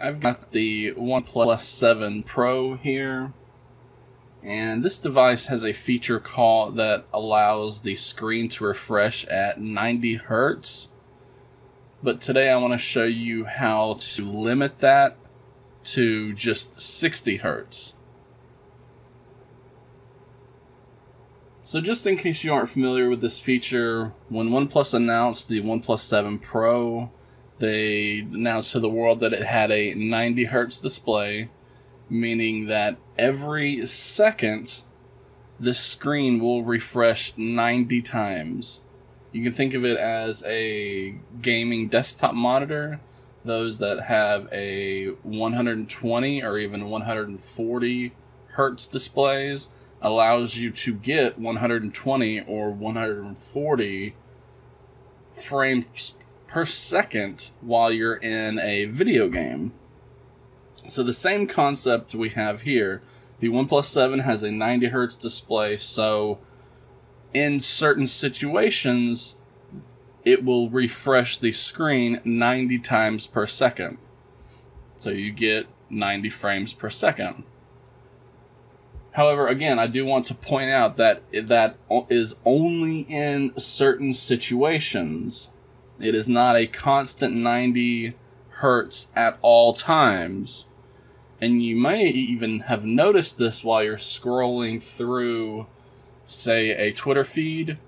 I've got the OnePlus 7 Pro here. And this device has a feature call that allows the screen to refresh at 90 hertz. But today I want to show you how to limit that to just 60 hertz. So just in case you aren't familiar with this feature, when OnePlus announced the OnePlus 7 Pro, they announced to the world that it had a 90 hertz display, meaning that every second the screen will refresh 90 times. You can think of it as a gaming desktop monitor, those that have a 120 or even 140 hertz displays allows you to get 120 or 140 frames per second while you're in a video game. So the same concept we have here. The OnePlus 7 has a 90 hertz display, so in certain situations, it will refresh the screen 90 times per second. So you get 90 frames per second. However, again, I do want to point out that that is only in certain situations. It is not a constant 90 hertz at all times. And you may even have noticed this while you're scrolling through, say, a Twitter feed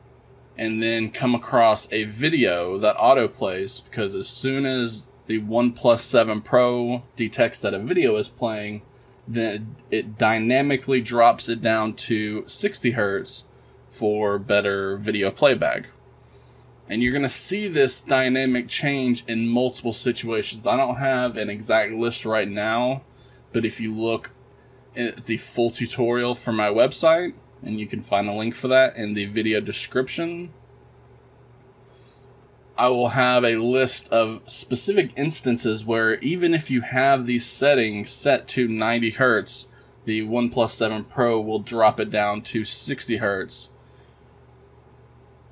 and then come across a video that autoplays because as soon as the OnePlus 7 Pro detects that a video is playing, then it dynamically drops it down to 60 hertz for better video playback. And you're going to see this dynamic change in multiple situations. I don't have an exact list right now, but if you look at the full tutorial for my website, and you can find a link for that in the video description, I will have a list of specific instances where even if you have these settings set to 90 hertz, the OnePlus 7 Pro will drop it down to 60 hertz.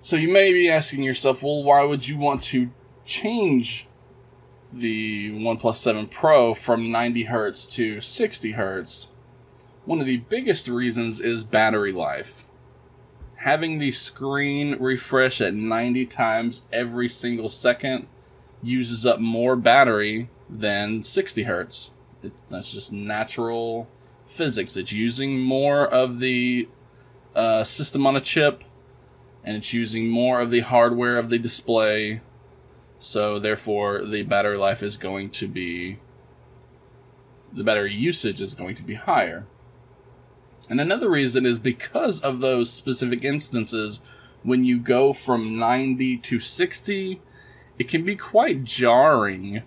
So you may be asking yourself, well, why would you want to change the OnePlus 7 Pro from 90 hertz to 60 hertz? One of the biggest reasons is battery life having the screen refresh at 90 times every single second uses up more battery than 60 hertz. It, that's just natural physics. It's using more of the uh, system on a chip, and it's using more of the hardware of the display. So therefore, the battery life is going to be the battery usage is going to be higher. And another reason is because of those specific instances, when you go from 90 to 60, it can be quite jarring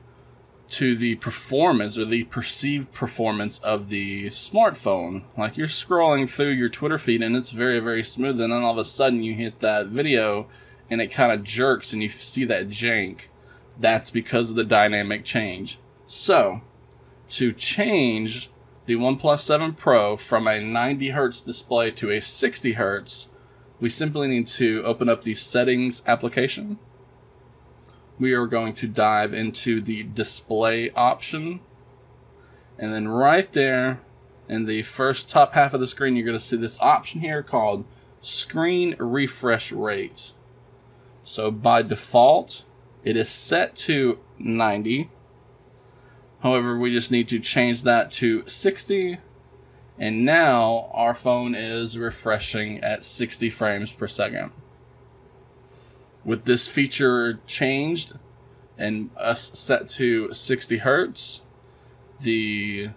to the performance or the perceived performance of the smartphone. Like you're scrolling through your Twitter feed and it's very, very smooth, and then all of a sudden you hit that video and it kind of jerks and you see that jank. That's because of the dynamic change. So, to change the OnePlus 7 Pro from a 90 hertz display to a 60 hertz, we simply need to open up the settings application. We are going to dive into the display option. And then right there in the first top half of the screen, you're going to see this option here called screen refresh rate. So by default, it is set to 90 However, we just need to change that to 60. And now our phone is refreshing at 60 frames per second. With this feature changed and us set to 60 hertz, the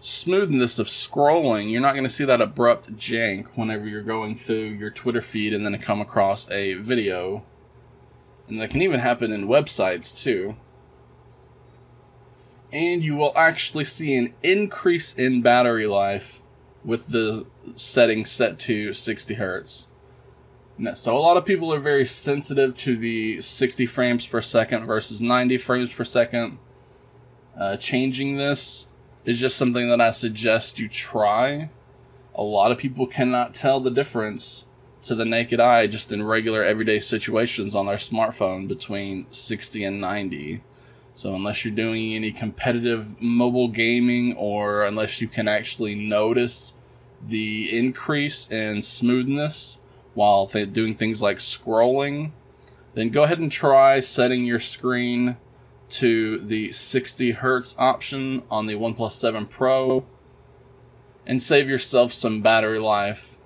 smoothness of scrolling, you're not going to see that abrupt jank whenever you're going through your Twitter feed and then come across a video. And that can even happen in websites too and you will actually see an increase in battery life with the setting set to 60 hertz. So a lot of people are very sensitive to the 60 frames per second versus 90 frames per second. Uh, changing this is just something that I suggest you try. A lot of people cannot tell the difference to the naked eye just in regular everyday situations on their smartphone between 60 and 90. So unless you're doing any competitive mobile gaming or unless you can actually notice the increase in smoothness while doing things like scrolling, then go ahead and try setting your screen to the 60 hertz option on the OnePlus 7 Pro and save yourself some battery life